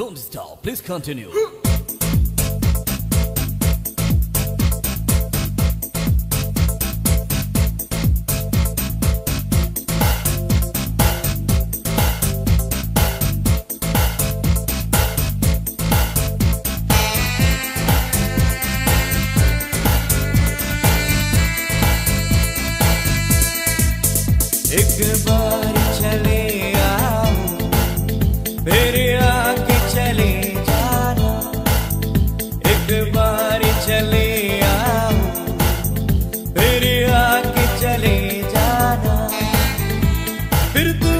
Don't stop. Please continue. एक बार चले फिर तुमको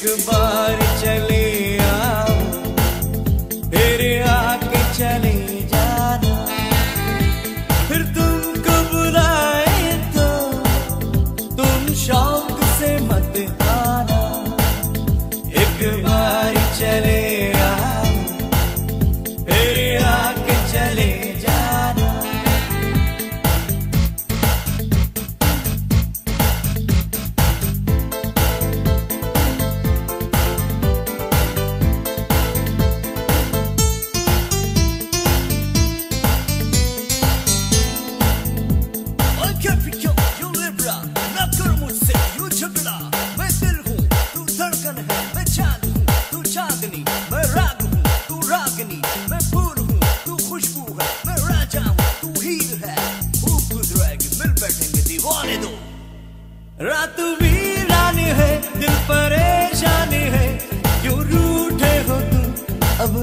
एक बार चले आओ, फिर आके चले जाना। फिर तुमको बुलाए तो तुम शौक से मत आना। एक बार चले रात वीरान है, दिल परेशान है। क्यों रूठे हो तुम? अब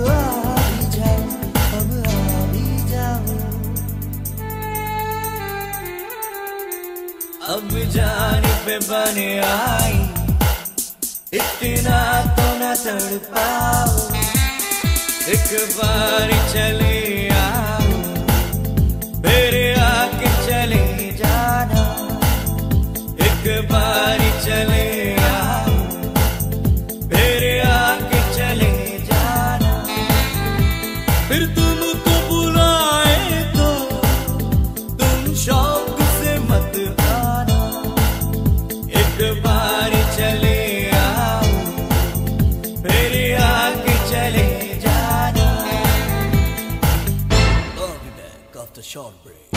अब आ जान पे बन आई, इतना तो न तड़ पाओ एक बार चले बार चले आओ फिर आके चले जाना। फिर तुमको बुलाए तो तुम शौक से मत आना। एक बार चले आओ फिर आके चले जाना। After short break.